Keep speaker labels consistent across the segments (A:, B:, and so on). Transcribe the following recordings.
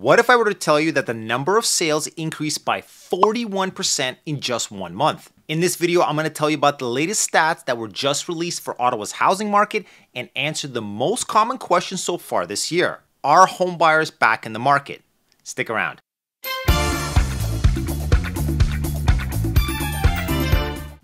A: What if I were to tell you that the number of sales increased by 41% in just one month? In this video, I'm gonna tell you about the latest stats that were just released for Ottawa's housing market and answer the most common questions so far this year. Are homebuyers back in the market? Stick around.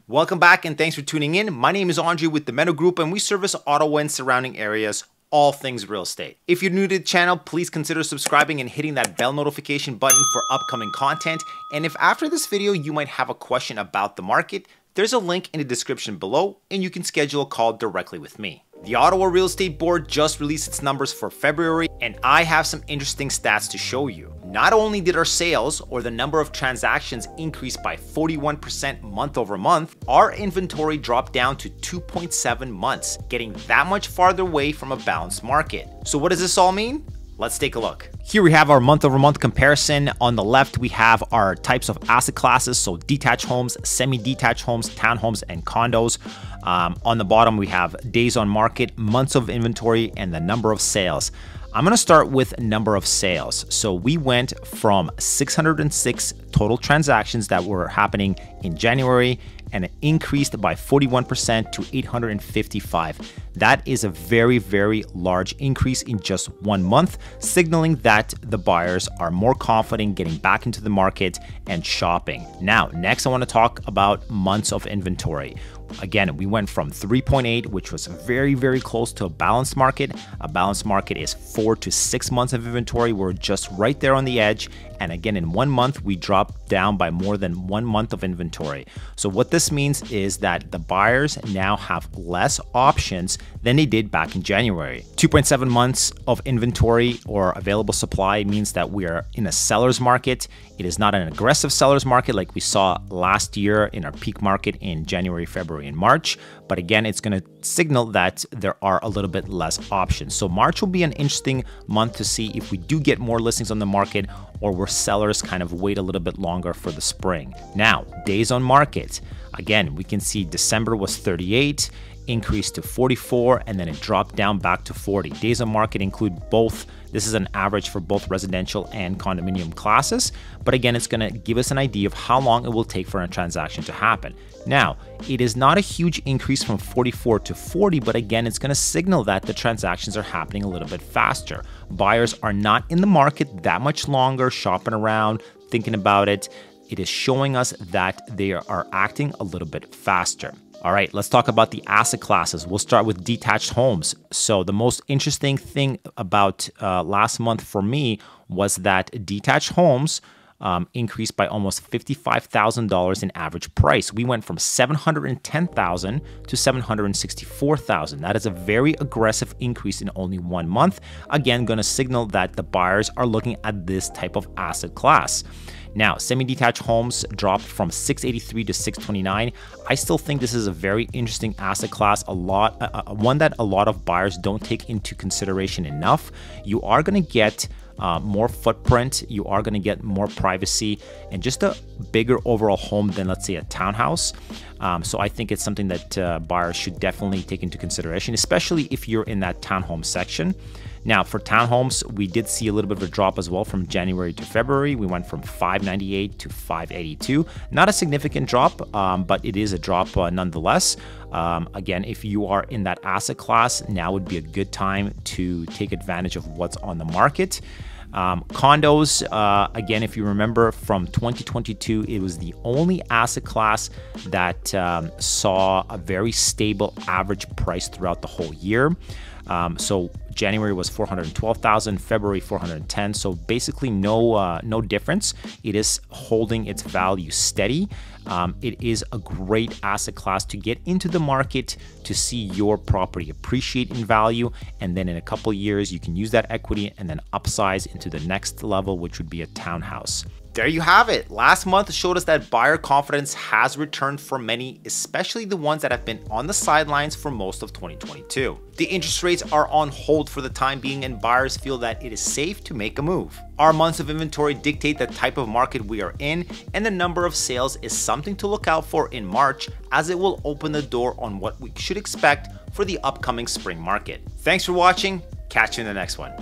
A: Welcome back and thanks for tuning in. My name is Andrei with the Medow Group and we service Ottawa and surrounding areas all things real estate. If you're new to the channel, please consider subscribing and hitting that bell notification button for upcoming content. And if after this video you might have a question about the market, there's a link in the description below and you can schedule a call directly with me. The Ottawa Real Estate Board just released its numbers for February, and I have some interesting stats to show you. Not only did our sales or the number of transactions increase by 41% month over month, our inventory dropped down to 2.7 months, getting that much farther away from a balanced market. So, what does this all mean? Let's take a look. Here we have our month over month comparison. On the left, we have our types of asset classes. So detached homes, semi-detached homes, townhomes, and condos. Um, on the bottom, we have days on market, months of inventory, and the number of sales. I'm gonna start with number of sales. So we went from 606 total transactions that were happening in January and it increased by 41% to 855. That is a very, very large increase in just one month, signaling that the buyers are more confident getting back into the market and shopping. Now, next, I want to talk about months of inventory. Again, we went from 3.8, which was very, very close to a balanced market. A balanced market is four to six months of inventory. We're just right there on the edge. And again, in one month, we dropped down by more than one month of inventory. So, what this means is that the buyers now have less options than they did back in January. 2.7 months of inventory or available supply means that we are in a seller's market. It is not an aggressive seller's market like we saw last year in our peak market in January, February, and March. But again, it's going to signal that there are a little bit less options. So March will be an interesting month to see if we do get more listings on the market or where sellers kind of wait a little bit longer for the spring. Now, days on market. Again, we can see December was 38 increased to 44 and then it dropped down back to 40. Days on market include both. This is an average for both residential and condominium classes, but again, it's going to give us an idea of how long it will take for a transaction to happen. Now, it is not a huge increase from 44 to 40, but again, it's going to signal that the transactions are happening a little bit faster. Buyers are not in the market that much longer, shopping around, thinking about it. It is showing us that they are acting a little bit faster. All right, let's talk about the asset classes. We'll start with detached homes. So, the most interesting thing about uh, last month for me was that detached homes um, increased by almost $55,000 in average price. We went from 710,000 to 764,000. That is a very aggressive increase in only one month. Again, going to signal that the buyers are looking at this type of asset class. Now, semi-detached homes dropped from 683 to 629. I still think this is a very interesting asset class, a lot uh, uh one that a lot of buyers don't take into consideration enough. You are going to get uh, more footprint, you are going to get more privacy and just a bigger overall home than, let's say, a townhouse. Um, so I think it's something that uh, buyers should definitely take into consideration, especially if you're in that townhome section. Now, for townhomes, we did see a little bit of a drop as well from January to February. We went from 598 to 582. Not a significant drop, um, but it is a drop uh, nonetheless. Um, again, if you are in that asset class, now would be a good time to take advantage of what's on the market. Um, condos, uh, again, if you remember from 2022, it was the only asset class that um, saw a very stable average price throughout the whole year. Um, so January was 412,000, February 410. So basically no uh, no difference. It is holding its value steady. Um, it is a great asset class to get into the market to see your property appreciate in value, and then in a couple years you can use that equity and then upsize into the next level, which would be a townhouse. There you have it. Last month showed us that buyer confidence has returned for many, especially the ones that have been on the sidelines for most of 2022. The interest rates are on hold for the time being and buyers feel that it is safe to make a move. Our months of inventory dictate the type of market we are in and the number of sales is something to look out for in March as it will open the door on what we should expect for the upcoming spring market. Thanks for watching. Catch you in the next one.